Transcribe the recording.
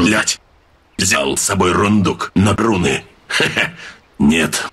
Блять! Взял с собой рундук на руны. Ха-ха. Нет,